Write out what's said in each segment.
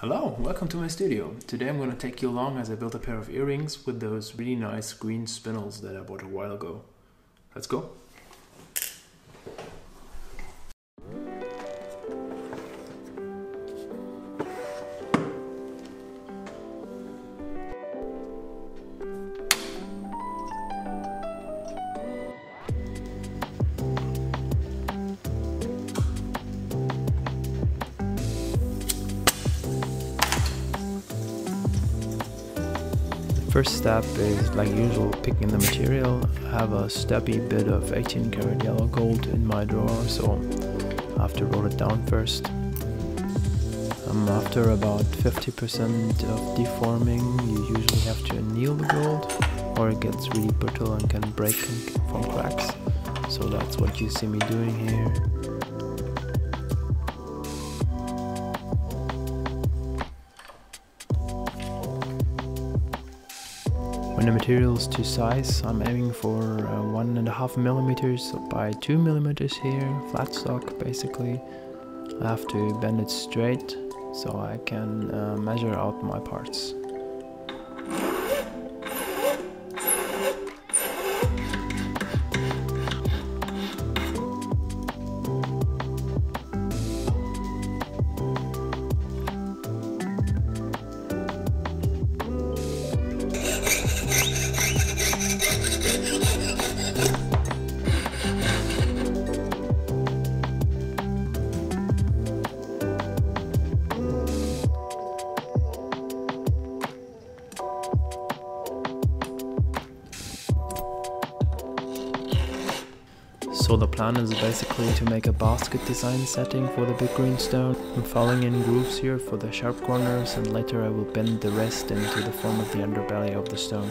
Hello, welcome to my studio. Today I'm going to take you along as I build a pair of earrings with those really nice green spinels that I bought a while ago. Let's go. First step is like usual picking the material. I have a stubby bit of 18 karat yellow gold in my drawer so I have to roll it down first. Um, after about 50% of deforming you usually have to anneal the gold or it gets really brittle and can break from cracks. So that's what you see me doing here. When the material is to size, I'm aiming for uh, one and a half millimeters by two millimeters here, flat stock basically. I have to bend it straight so I can uh, measure out my parts. So the plan is basically to make a basket design setting for the big green stone. I'm filling in grooves here for the sharp corners and later I will bend the rest into the form of the underbelly of the stone.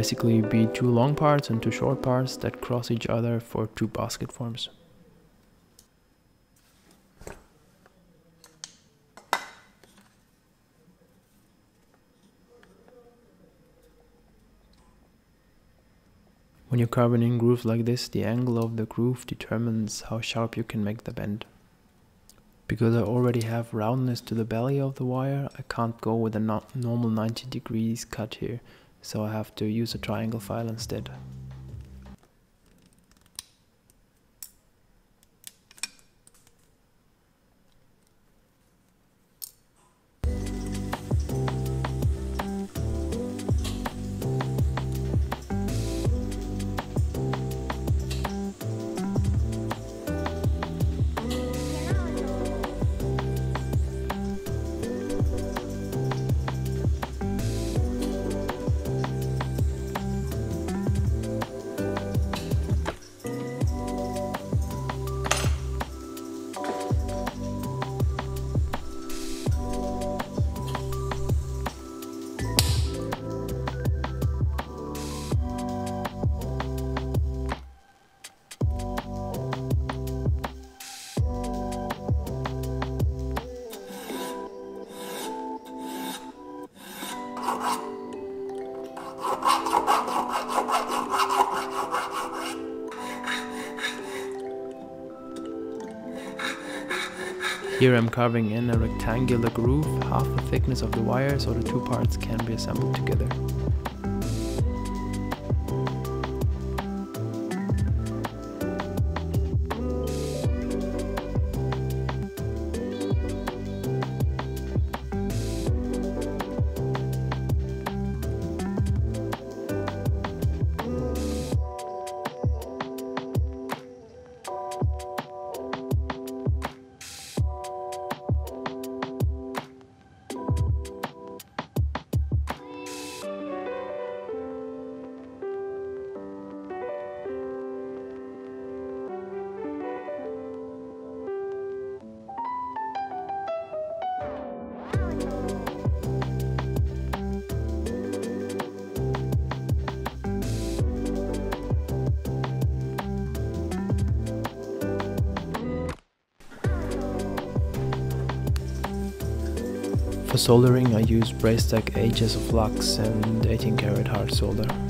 Basically be two long parts and two short parts that cross each other for two basket forms. When you're carving in grooves like this, the angle of the groove determines how sharp you can make the bend. Because I already have roundness to the belly of the wire, I can't go with a no normal 90 degrees cut here, so I have to use a triangle file instead. Here I'm carving in a rectangular groove, half the thickness of the wire so the two parts can be assembled together. For soldering I use Bracetech HS of Lux and 18 karat hard solder.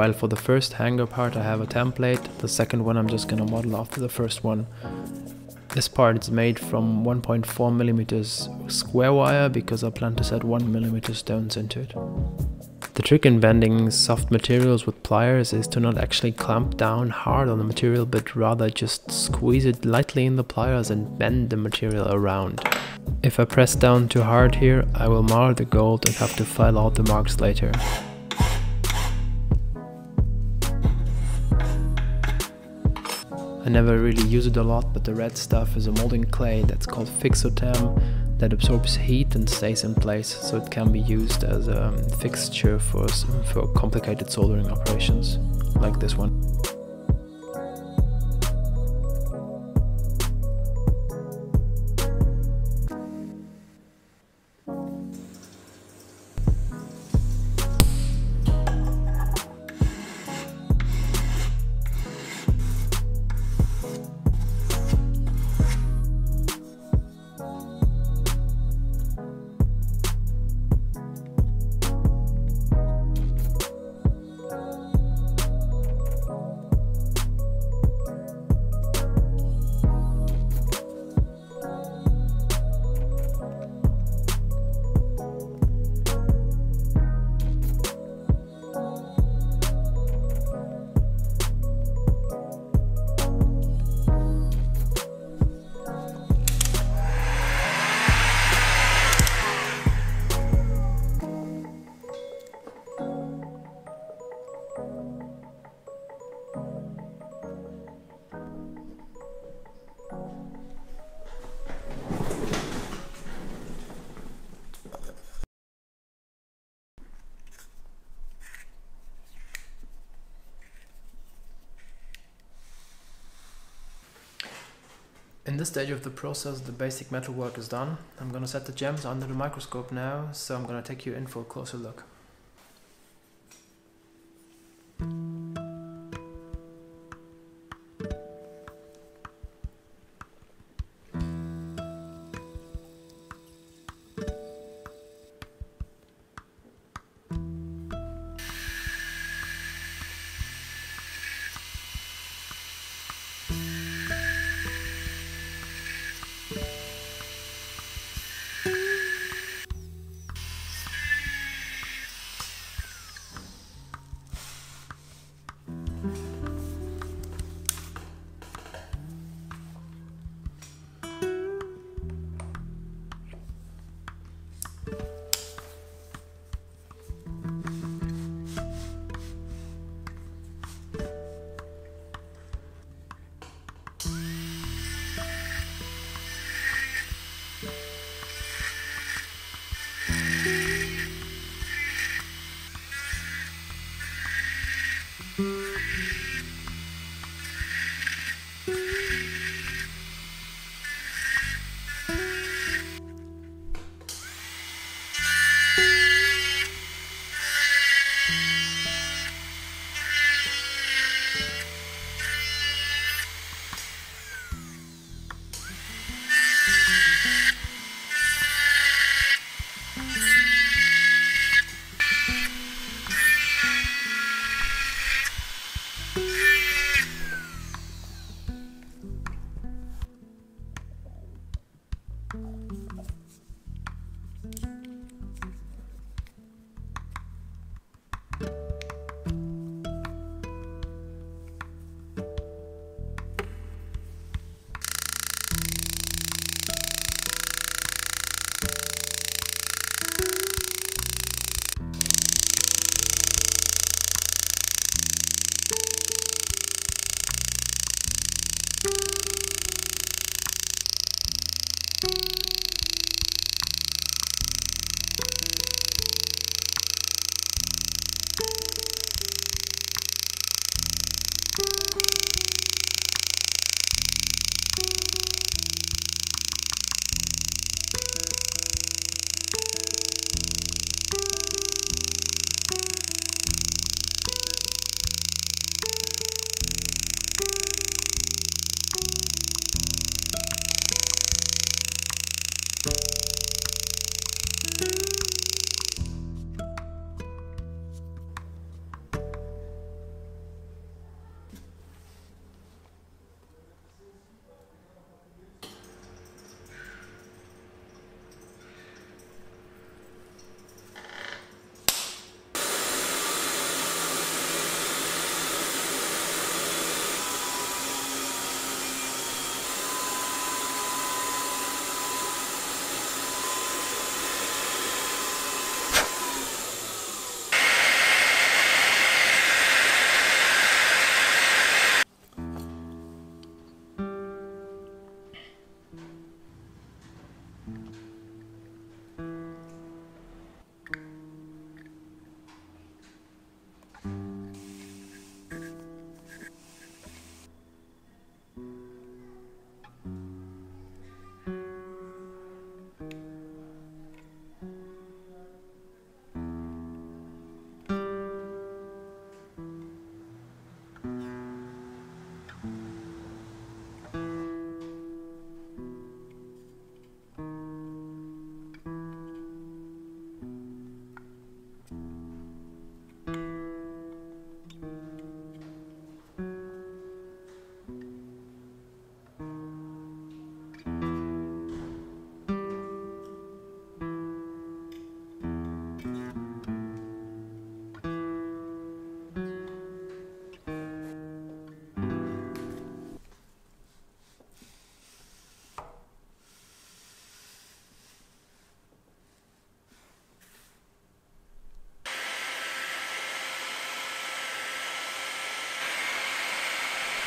While for the first hanger part I have a template, the second one I'm just gonna model after the first one. This part is made from 1.4 millimeters square wire because I plan to set 1 millimeter stones into it. The trick in bending soft materials with pliers is to not actually clamp down hard on the material but rather just squeeze it lightly in the pliers and bend the material around. If I press down too hard here, I will mar the gold and have to file out the marks later. I never really use it a lot, but the red stuff is a molding clay that's called Fixotam that absorbs heat and stays in place, so it can be used as a fixture for, for complicated soldering operations, like this one. In this stage of the process, the basic metalwork is done. I'm gonna set the gems under the microscope now, so I'm gonna take you in for a closer look.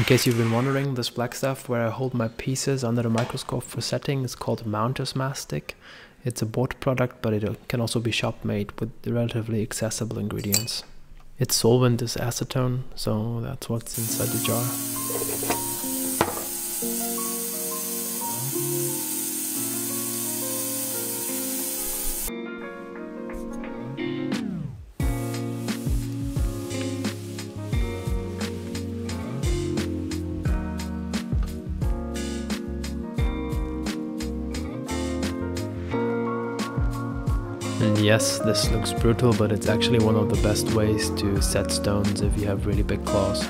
In case you've been wondering, this black stuff where I hold my pieces under the microscope for setting is called Mounter's Mastic. It's a bought product, but it uh, can also be shop made with relatively accessible ingredients. Its solvent is acetone, so that's what's inside the jar. Yes, this looks brutal, but it's actually one of the best ways to set stones if you have really big claws.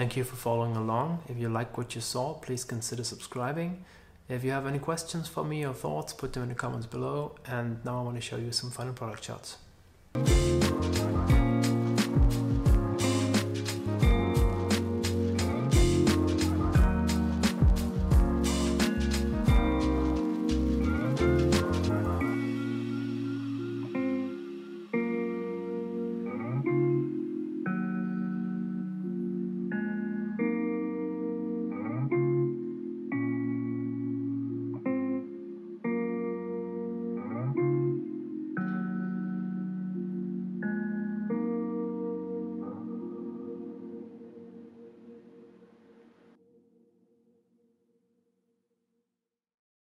Thank you for following along. If you like what you saw, please consider subscribing. If you have any questions for me or thoughts, put them in the comments below. And now I want to show you some final product shots.